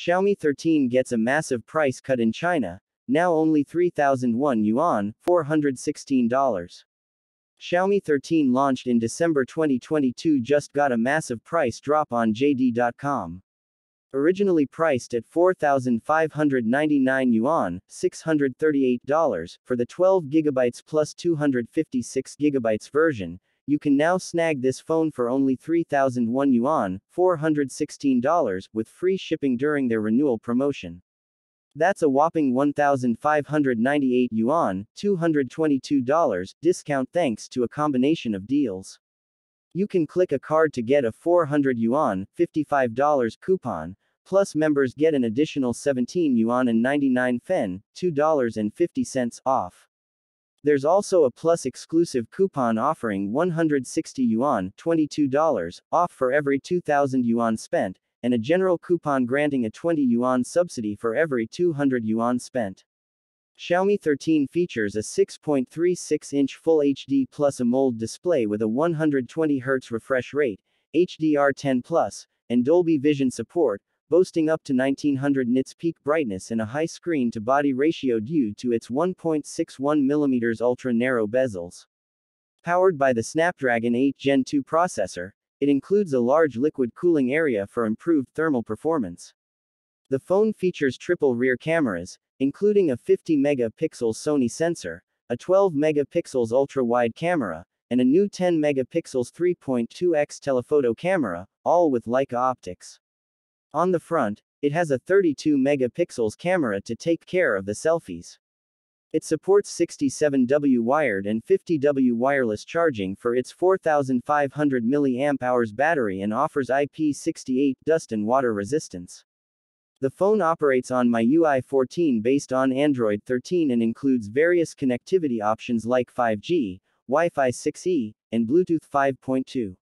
Xiaomi 13 gets a massive price cut in China, now only 3001 yuan, $416. Xiaomi 13 launched in December 2022 just got a massive price drop on JD.com. Originally priced at 4,599 yuan, $638, for the 12 GB plus 256 GB version, you can now snag this phone for only 3,001 yuan, $416, with free shipping during their renewal promotion. That's a whopping 1,598 yuan, $222, discount thanks to a combination of deals. You can click a card to get a 400 yuan, $55 coupon, plus members get an additional 17 yuan and 99 fen, $2.50 off. There's also a plus exclusive coupon offering 160 yuan, $22 off for every 2000 yuan spent, and a general coupon granting a 20 yuan subsidy for every 200 yuan spent. Xiaomi 13 features a 6.36-inch Full HD Plus AMOLED display with a 120Hz refresh rate, HDR10 Plus, and Dolby Vision support, boasting up to 1900 nits peak brightness and a high screen-to-body ratio due to its 1.61mm ultra-narrow bezels. Powered by the Snapdragon 8 Gen 2 processor, it includes a large liquid cooling area for improved thermal performance. The phone features triple rear cameras, including a 50 megapixel Sony sensor, a 12 megapixels ultra-wide camera, and a new 10 megapixels 3.2x telephoto camera, all with Leica optics. On the front, it has a 32 megapixels camera to take care of the selfies. It supports 67W wired and 50W wireless charging for its 4500 mAh battery and offers IP68 dust and water resistance. The phone operates on MIUI 14 based on Android 13 and includes various connectivity options like 5G, Wi-Fi 6E, and Bluetooth 5.2.